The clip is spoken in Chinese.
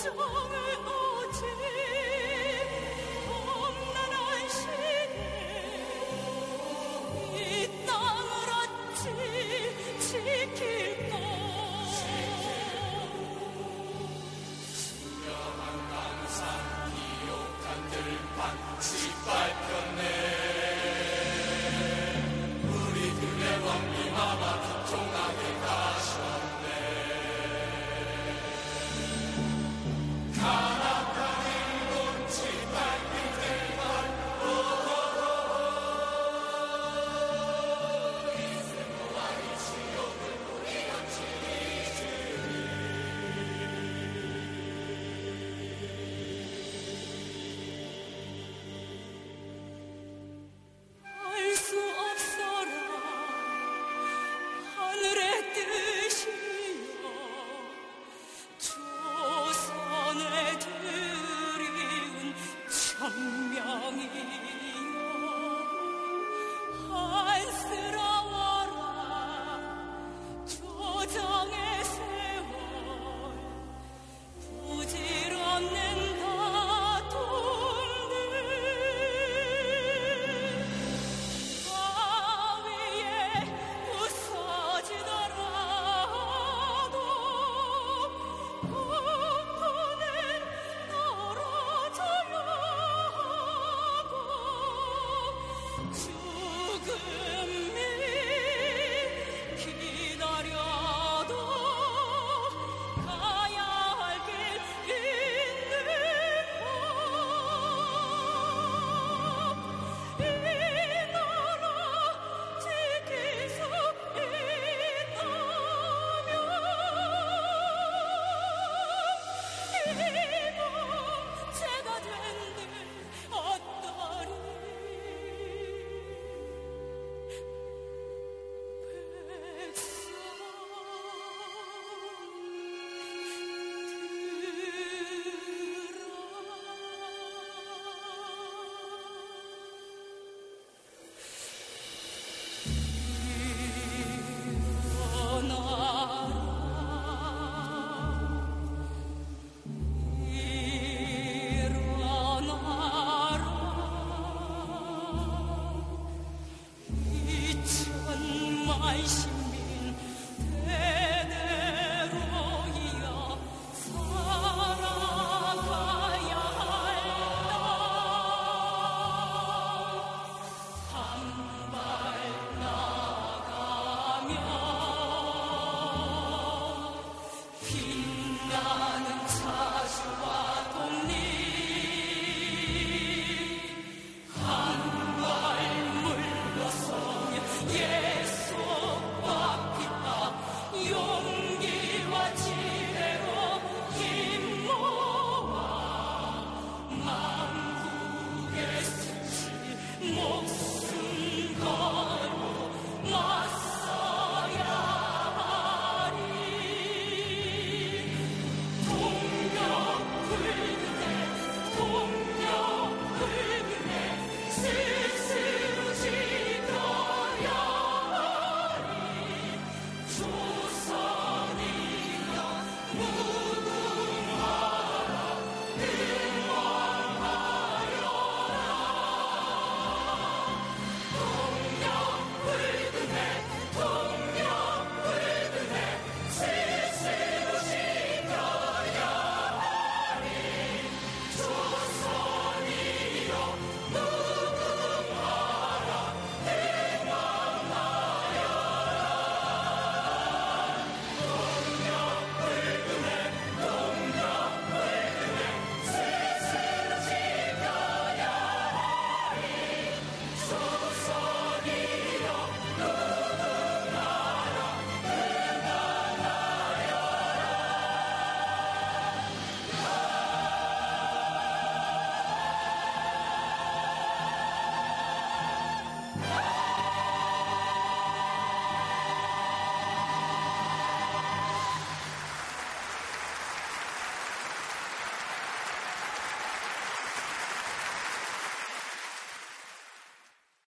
什？祖国。Aí.